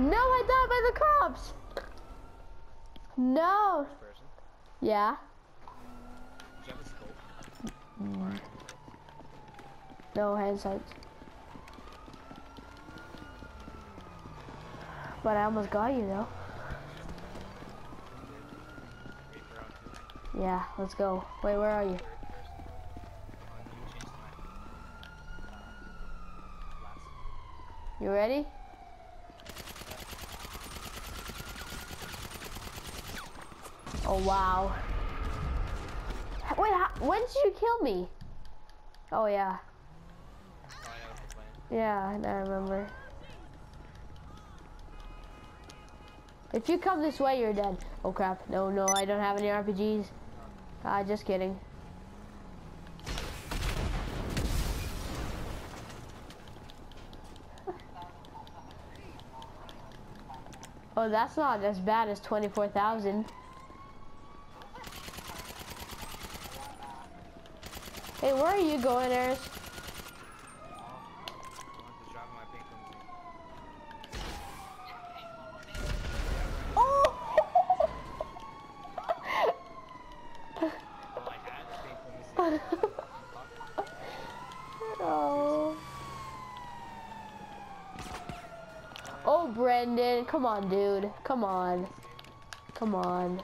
No, I died by the cops. No. Yeah. Scope? No hand sights. But I almost got you though. Yeah, let's go. Wait, where are you? You ready? Oh wow. Wait, how, when did you kill me? Oh yeah. Yeah, I remember. If you come this way, you're dead. Oh crap. No, no, I don't have any RPGs. Ah, just kidding. Oh, that's not as bad as 24,000. Hey, where are you going, Eris? Oh. Oh, Brendan, come on, dude. Come on. Come on.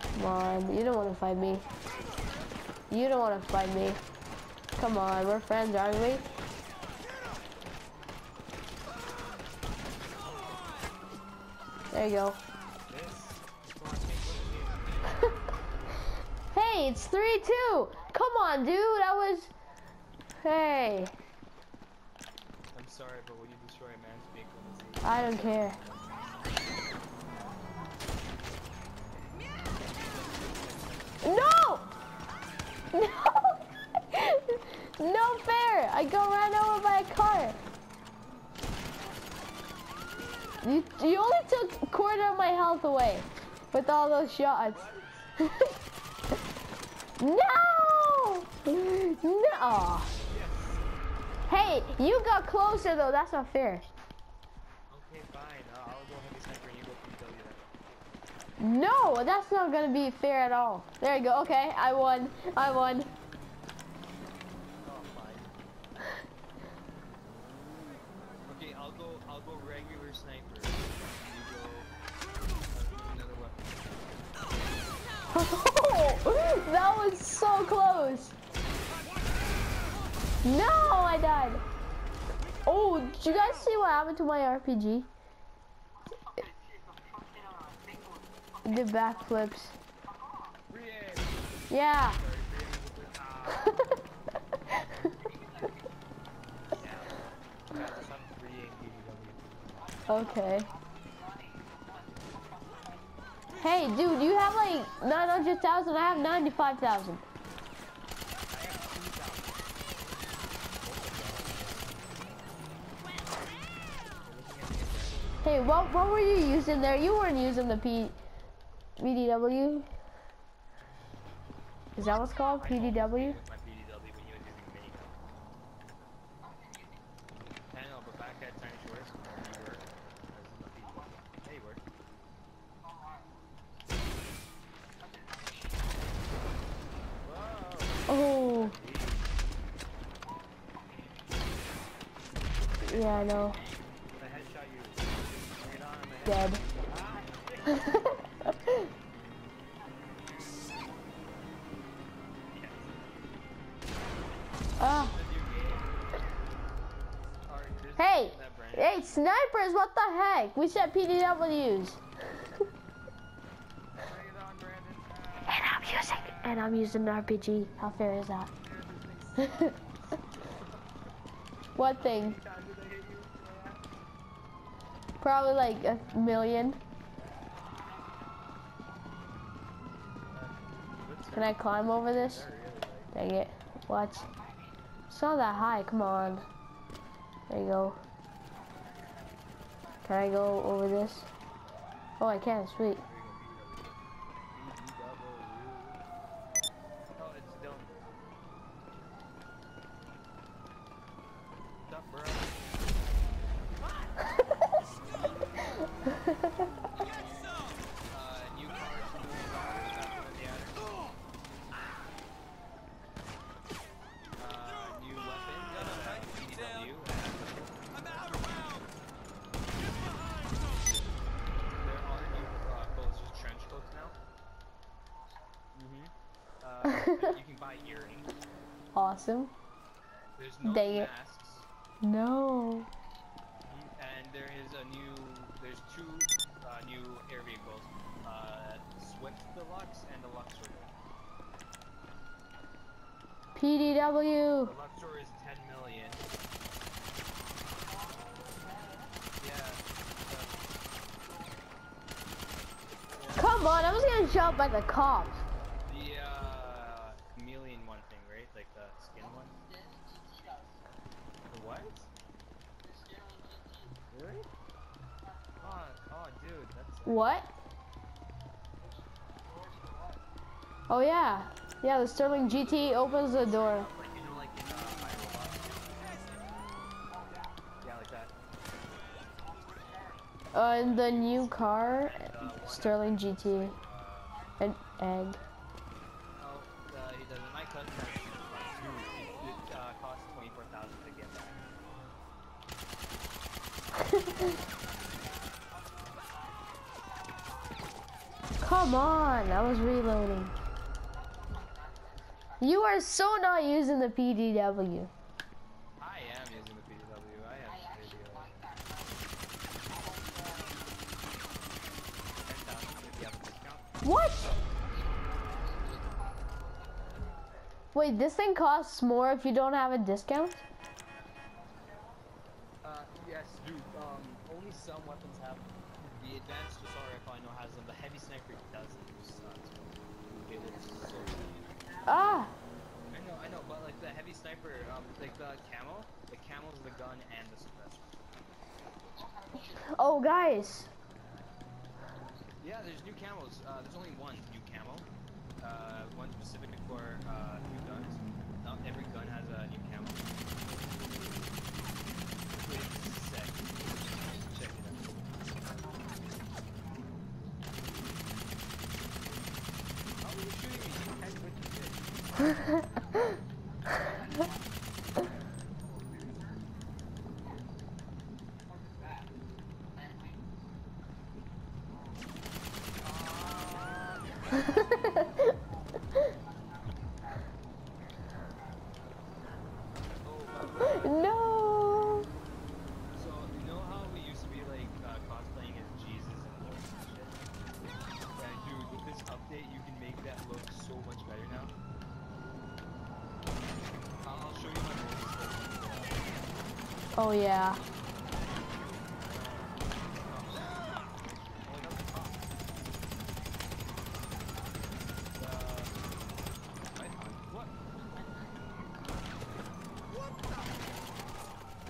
Come on. You don't want to fight me. You don't want to fight me. Come on, we're friends, aren't we? There you go. This is for my pink limousine. Hey, it's 3-2. Come on, dude. I was... Hey. I'm sorry, but will you destroy a man's limousine? I don't care. I got ran over by a car. You, you only took a quarter of my health away with all those shots. no! No! Hey, you got closer though. That's not fair. Okay, fine. Uh, I'll go heavy sniper and you go PW then. No, that's not gonna be fair at all. There you go. Okay, I won. I won. Oh, fine. Okay, I'll go. Regular sniper. Weapon. that was so close. No, I died. Oh, did you guys see what happened to my RPG? The backflips. Yeah. Sorry, free aim is a bit- ah. Yeah, that's not free aim PDW. Okay. Hey, dude, you have like 900,000. I have 95,000. Hey, what what were you using there? You weren't using the P PDW. Is that what's called? PDW? My PDW when you were using minigun. I know, but back at Tiny Shores, where you were, I was in the PDW. Hey, you were. Whoa! Oh, yeah, I know. I headshot you. Bring it on, I'm a Dead. Ah. Hey, hey, snipers! What the heck? We said PDWs. Bring it on, Brandon. And I'm using and I'm using an RPG. How fair is that? what thing? time did I hit you? Ah. Probably like a million. Can I climb over this? Dang it. What? It's not that high. Come on. There you go. Can I go over this? Oh, I can. Sweet. Oh, it's done. What's up, bro? Awesome. There's no it. masks. No. And there is a new, there's two uh, new air vehicles. Uh, Swift Deluxe and the Luxor. PDW. The Luxor is 10 million. Yeah. Come on, I was getting shot by the cops. Skin one? The what? Really? Oh, oh, dude, that's. What? Oh yeah. Yeah, the Stirling GT opens the door. Like, you know, like in uh, iRobot? Yeah, like that. Uh, the new car, And, uh, Stirling GT, an egg. oh, uh, he doesn't. My cousin has it. It, it uh, costs 24000 to get that. Come on, I was reloading. You are so not using the PDW. I am using the PW. I am video. 10,000 if you have a discount. What? Wait, this thing costs more if you don't have a discount? Uh, yes, dude. Um, only some weapons have the advanced assault rifle. I know has them. The heavy sniper doesn't. Which sucks. It is so. Ah, I know, I know, but like the heavy sniper, um, like the camo, the camo's the gun and the suppressor. oh guys. Yeah, there's new camos. Uh, there's only one new camo. Uh, one specific for uh, new guns. Not every gun has a new camo. It's sick. Check it out. How are you shooting me? You can't what you did. Oh, no. So, you know how we used to be like uh, cosplaying as Jesus and Lord and shit? Yeah, dude, with this update, you can make that look so much better now. I'll I'll show you my movies. Oh yeah. Oh, that was the top. The Python. yeah.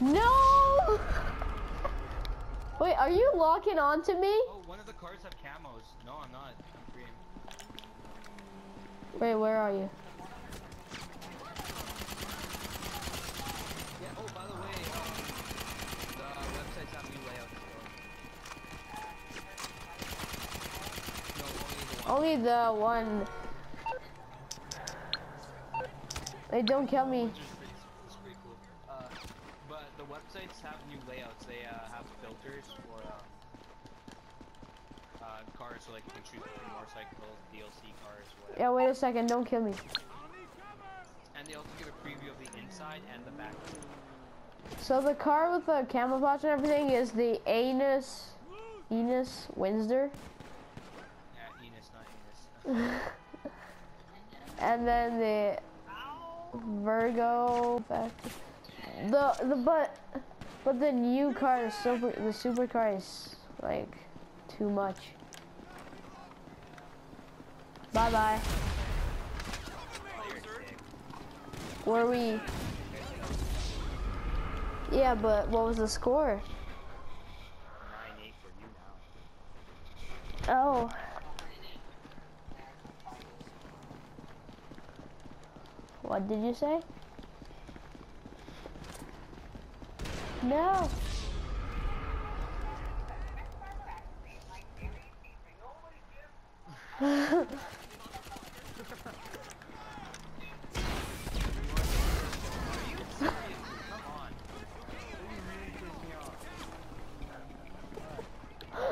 No. Wait, are you locking onto me? Oh, one of the cars have camos. No, I'm not. I'm green. Wait, where are you? Yeah. Oh, by the way, um, the websites have new layouts. So. No, only the one. Only the one. Hey, don't kill me. Cool. Uh, but the websites have new layouts. They uh, have filters for uh, cars, so like you can choose between motorcycles, DLC cars, whatever. Yeah, wait a second, don't kill me. And they also give a preview of the inside and the back. So the car with the camouflage and everything is the Anus, Enus Windsor. Yeah, Enus, not Enos. and then the Virgo. The the but but the new car, the super the supercar is like too much. Bye bye. Were we? Yeah, but what was the score? 9-8 for you now. Oh. What did you say? No.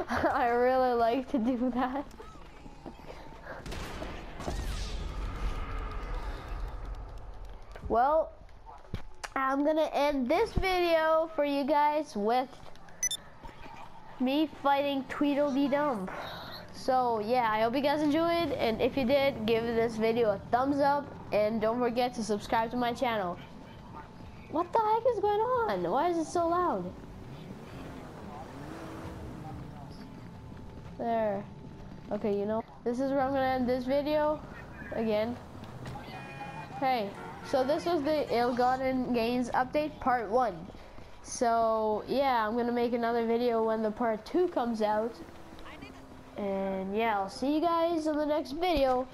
I really like to do that. Well, I'm gonna end this video for you guys with me fighting Tweedledee-Dum. So yeah, I hope you guys enjoyed, and if you did, give this video a thumbs up, and don't forget to subscribe to my channel. What the heck is going on? Why is it so loud? There. Okay, you know, this is where I'm gonna end this video. Again. Hey, so this was the Ill-Gotten Gains update part one. So yeah, I'm gonna make another video when the part two comes out. And yeah, I'll see you guys in the next video.